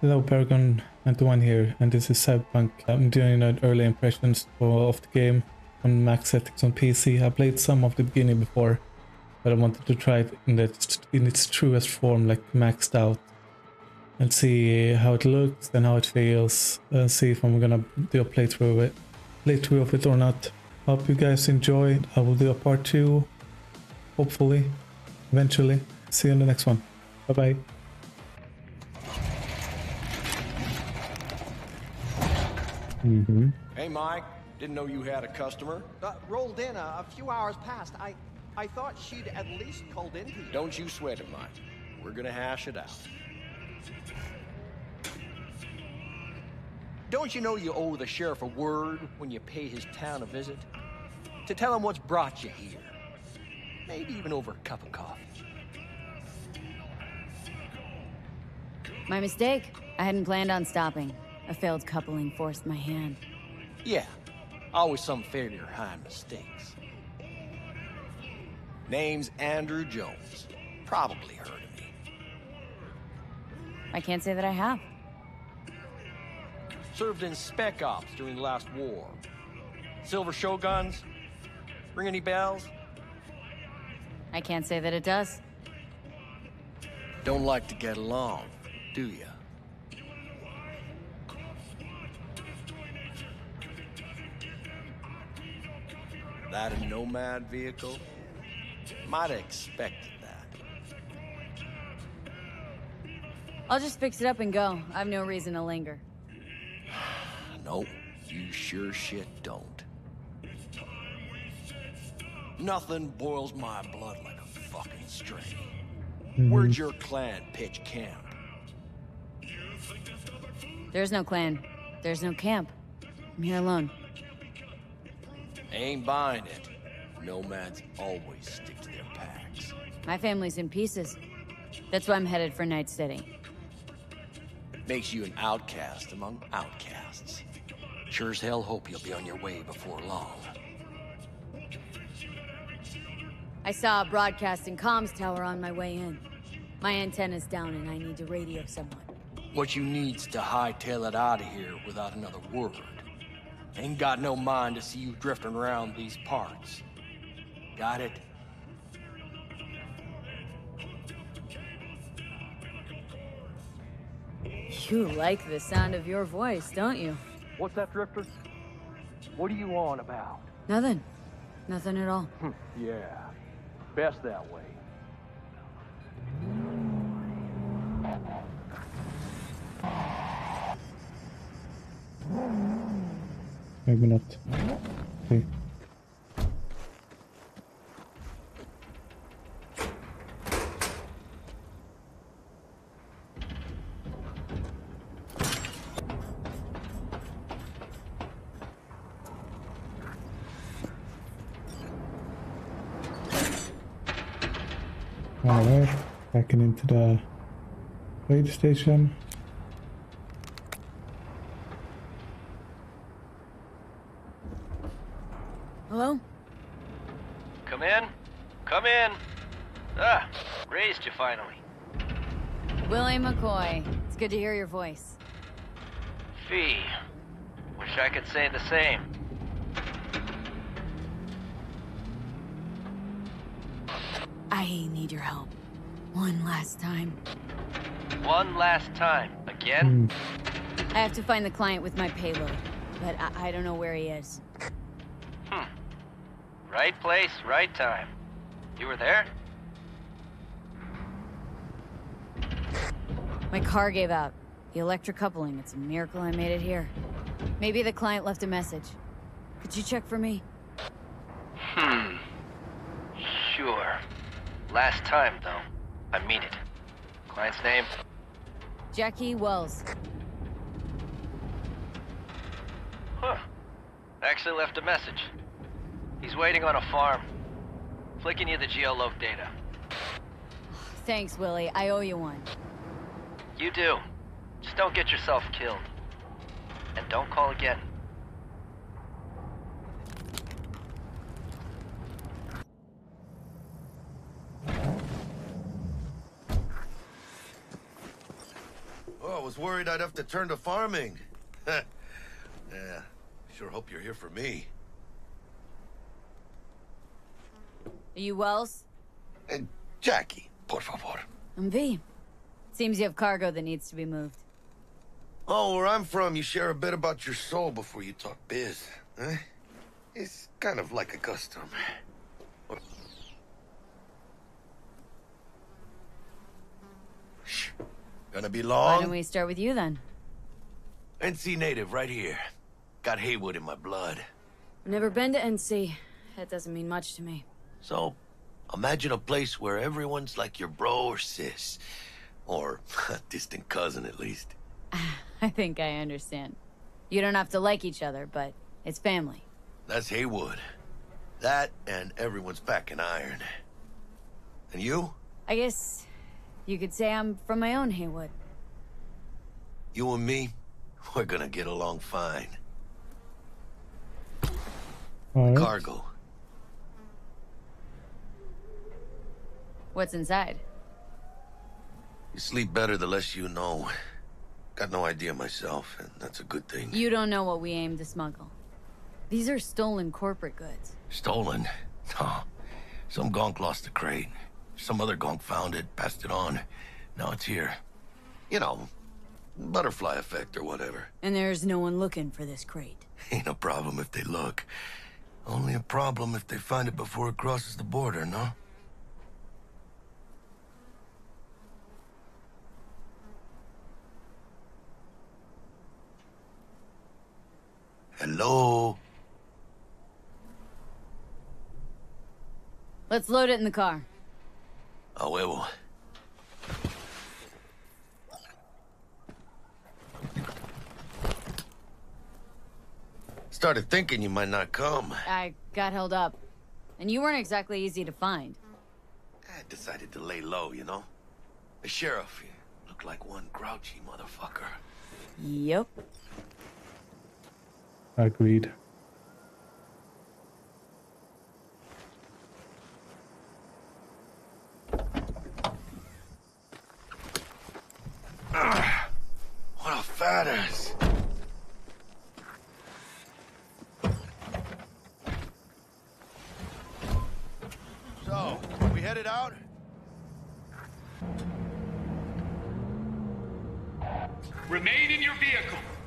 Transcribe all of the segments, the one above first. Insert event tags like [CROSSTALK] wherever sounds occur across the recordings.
Hello, Paragon 91 here, and this is Cyberpunk. I'm doing an early impressions of the game on max settings on PC. I played some of the beginning before, but I wanted to try it in, its in its truest form, like maxed out, and see how it looks and how it feels, and see if I'm gonna do a playthrough of it, playthrough of it or not. Hope you guys enjoy. I will do a part two, hopefully, eventually. See you in the next one. Bye bye. Mm-hmm. Hey, Mike. Didn't know you had a customer. Uh, rolled in a, a few hours past. I, I thought she'd at least called in to you. Don't you sweat it, Mike. We're gonna hash it out. Don't you know you owe the sheriff a word when you pay his town a visit? To tell him what's brought you here. Maybe even over a cup of coffee. My mistake. I hadn't planned on stopping. A failed coupling forced my hand. Yeah, always some failure hide mistakes. Name's Andrew Jones. Probably heard of me. I can't say that I have. Served in Spec Ops during the last war. Silver Shoguns? Ring any bells? I can't say that it does. Don't like to get along, do you? That a nomad vehicle? Might have expected that. I'll just fix it up and go. I've no reason to linger. [SIGHS] No, you sure shit don't. Nothing boils my blood like a fucking strain. Mm-hmm. Where'd your clan pitch camp? There's no clan. There's no camp. I'm here alone. Ain't buying it. Nomads always stick to their packs. My family's in pieces. That's why I'm headed for Night City. It Makes you an outcast among outcasts. Sure as hell hope you'll be on your way before long. I saw a broadcasting comms tower on my way in. My antenna's down and I need to radio someone. What you need's to hightail it out of here without another word. Ain't got no mind to see you drifting around these parts. Got it? You like the sound of your voice, don't you? What's that, Drifter? What are you on about? Nothing. Nothing at all. Hmm, yeah, best that way. Maybe not. Okay. Alright, backing into the radio station. Hello? Come in. Come in. Ah, raised you finally. Willie McCoy. It's good to hear your voice. V. Wish I could say the same. I need your help. One last time. One last time. Again? I have to find the client with my payload, but I, I don't know where he is. Hmm. Right place, right time. You were there? My car gave out. The electric coupling. It's a miracle I made it here. Maybe the client left a message. Could you check for me? Hmm. Sure. Last time, though. I mean it. Client's name? Jackie Wells. Huh. Actually left a message. He's waiting on a farm. Flicking you the geoloc data. Thanks, Willie. I owe you one. You do. Just don't get yourself killed. And don't call again. Oh, I was worried I'd have to turn to farming. [LAUGHS] yeah, sure hope you're here for me. Are you Wells? And Jackie, por favor. I'm V. Seems you have cargo that needs to be moved. Oh, where I'm from, you share a bit about your soul before you talk biz. Eh? It's kind of like a custom. Shh. Gonna be long? Why don't we start with you then? NC native right here. Got Heywood in my blood. I've never been to NC. That doesn't mean much to me. So, imagine a place where everyone's like your bro or sis. Or [LAUGHS] a distant cousin, at least. [LAUGHS] I think I understand. You don't have to like each other, but it's family. That's Heywood. That and everyone's back in iron. And you? I guess you could say I'm from my own Heywood. You and me? [LAUGHS] We're gonna get along fine. Alright. Cargo. What's inside? You sleep better the less you know. Got no idea myself, and that's a good thing. You don't know what we aim to smuggle. These are stolen corporate goods. Stolen? [LAUGHS] No. Some gonk lost the crate. Some other gonk found it, passed it on. Now it's here. You know, butterfly effect or whatever. And there's no one looking for this crate. [LAUGHS] Ain't a problem if they look. Only a problem if they find it before it crosses the border, no? Hello? Let's load it in the car. A huevo. Started thinking you might not come. I got held up. And you weren't exactly easy to find. I decided to lay low, you know? The sheriff he looked like one grouchy motherfucker. Yep. Agreed. Ah, what a fat ass.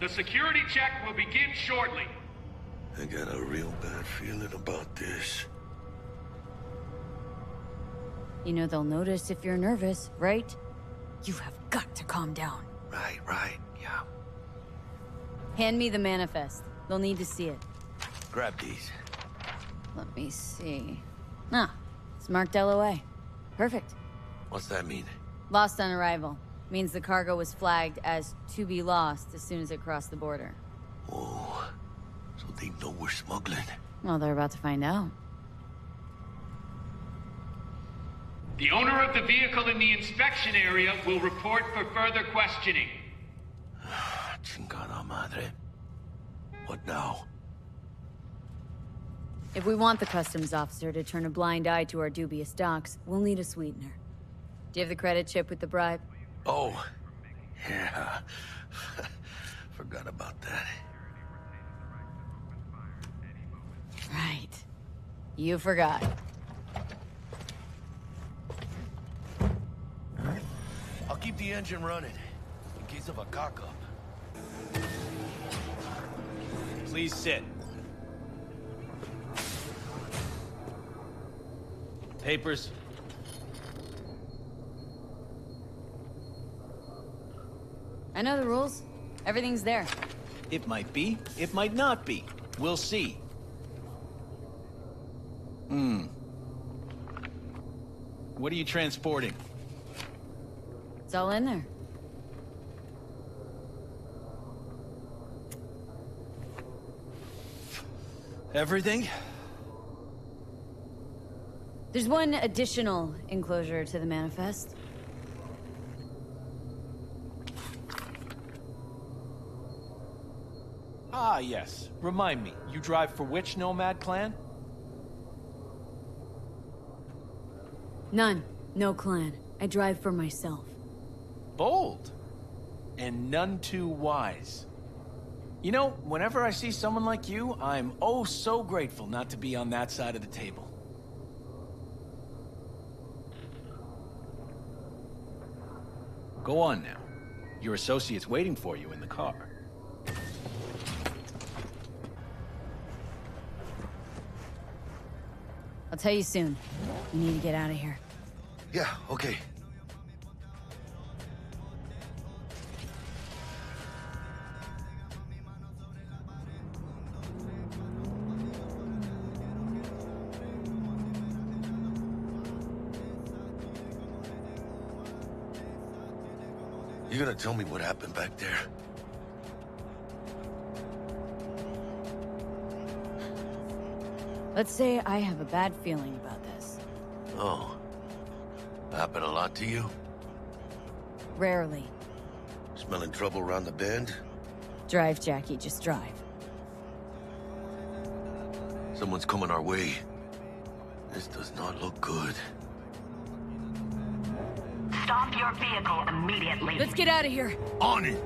The security check will begin shortly. I got a real bad feeling about this. You know they'll notice if you're nervous, right? You have got to calm down. Right, right, yeah. Hand me the manifest. They'll need to see it. Grab these. Let me see. Ah, it's marked LOA. Perfect. What's that mean? Lost on arrival. Means the cargo was flagged as to be lost as soon as it crossed the border. Oh, so they know we're smuggling. Well, they're about to find out. The owner of the vehicle in the inspection area will report for further questioning. [SIGHS] Chingada madre. What now? If we want the customs officer to turn a blind eye to our dubious docs, we'll need a sweetener. Do you have the credit chip with the bribe? Oh, yeah. [LAUGHS] Forgot about that. Right. You forgot. I'll keep the engine running in case of a cock up. Please sit. Papers? I know the rules. Everything's there. It might be, it might not be. We'll see. Hmm. What are you transporting? It's all in there. Everything? There's one additional enclosure to the manifest. Ah, Ah, yes. Remind me, you drive for which nomad clan? None. No clan. I drive for myself. Bold. and none too wise. You know, whenever I see someone like you, I'm oh so grateful not to be on that side of the table. Go on now. Your associate's waiting for you in the car. I'll tell you soon. We need to get out of here. Yeah, okay. You gonna tell me what happened back there? Let's say I have a bad feeling about this. Oh. Happened a lot to you? Rarely. Smelling trouble around the bend? Drive, Jackie, just drive. Someone's coming our way. This does not look good. Stop your vehicle immediately. Let's get out of here. On it!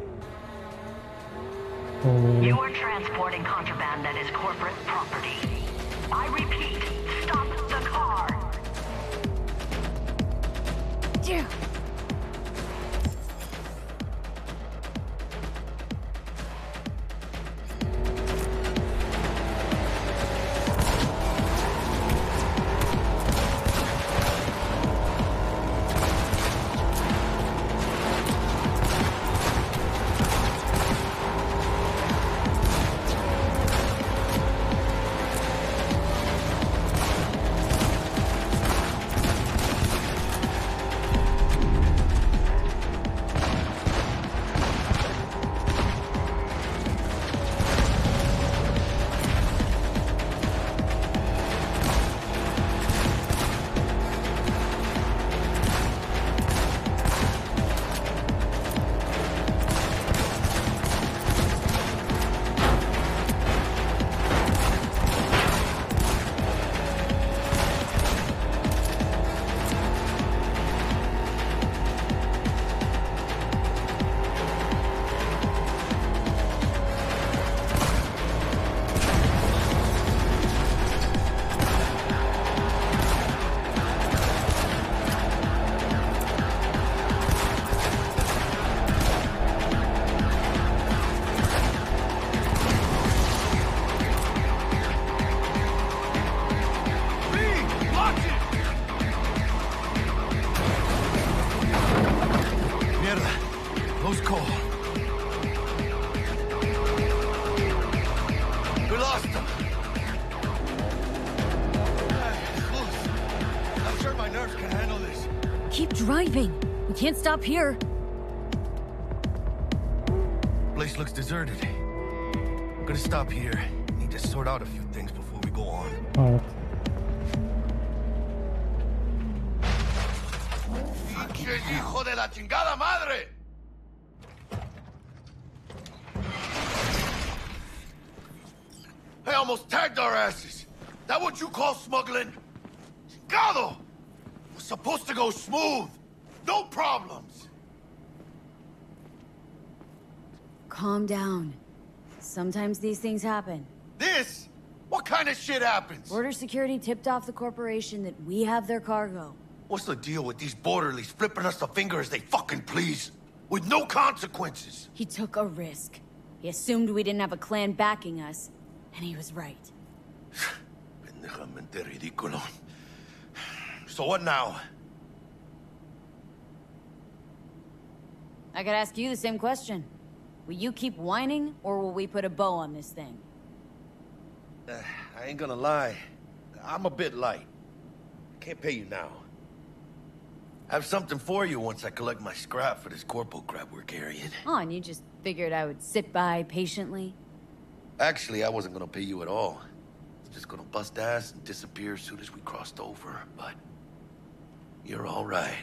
You are transporting contraband that is corporate property. I repeat, stop the car. Yeah. Can't stop here. Place looks deserted. I'm gonna stop here. Need to sort out a few things before we go on. Alright. Hijo de la chingada madre! They almost tagged our asses. That what you call smuggling? Chingado! Was supposed to go smooth. No problems. Calm down. Sometimes these things happen. This? What kind of shit happens? Border security tipped off the corporation that we have their cargo. What's the deal with these borderlies flipping us the finger as they fucking please? With no consequences. He took a risk. He assumed we didn't have a clan backing us, and he was right. [SIGHS] So what now? I could ask you the same question. Will you keep whining, or will we put a bow on this thing? Uh, I ain't gonna lie. I'm a bit light. Can't pay you now. I have something for you once I collect my scrap for this corpo crap we're carrying. Oh, and you just figured I would sit by patiently? Actually, I wasn't gonna pay you at all. I was just gonna bust ass and disappear as soon as we crossed over, but... You're all right.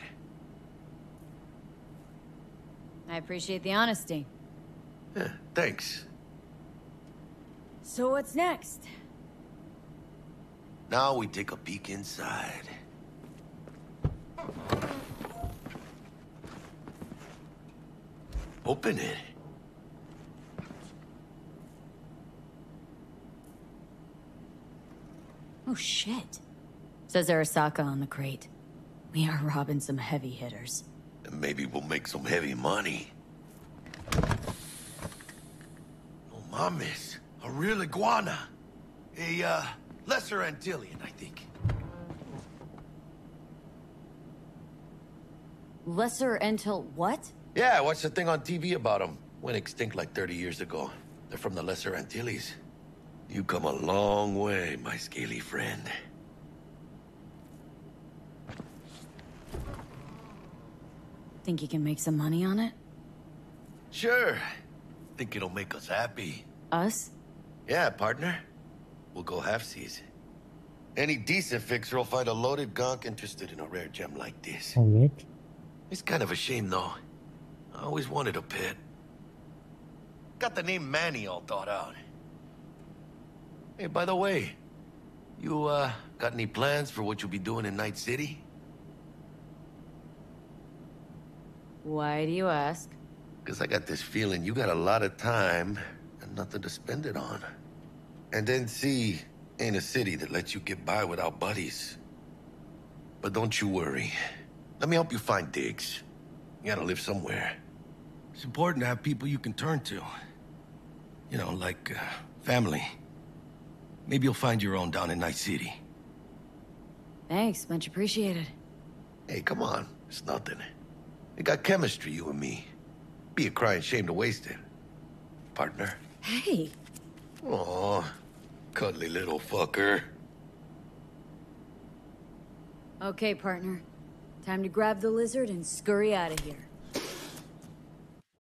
I appreciate the honesty. Yeah, thanks. So what's next? Now we take a peek inside. Open it. Oh shit. Says Arasaka on the crate. We are robbing some heavy hitters. And maybe we'll make some heavy money. Oh, mames. A real iguana. A, uh, lesser Antillean, I think. Lesser Entil what? Yeah, I watched a thing on TV about them. Went extinct like 30 years ago. They're from the Lesser Antilles. You come a long way, my scaly friend. Think you can make some money on it? Sure. Think it'll make us happy. Us? Yeah, partner. We'll go halfsies. Any decent fixer will find a loaded gonk interested in a rare gem like this. Alright. It's kind of a shame, though. I always wanted a pet. Got the name Manny all thought out. Hey, by the way, you, uh, got any plans for what you'll be doing in Night City? Why do you ask? Because I got this feeling you got a lot of time and nothing to spend it on. And NC ain't a city that lets you get by without buddies. But don't you worry. Let me help you find digs. You gotta live somewhere. It's important to have people you can turn to. You know, like, uh, family. Maybe you'll find your own down in Night City. Thanks, much appreciated. Hey, come on. It's nothing. We got chemistry, you and me. Be a crying shame to waste it. Partner. Hey, Aw, cuddly little fucker. okay, partner. Time to grab the lizard and scurry out of here.